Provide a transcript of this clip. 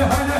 하늘 하늘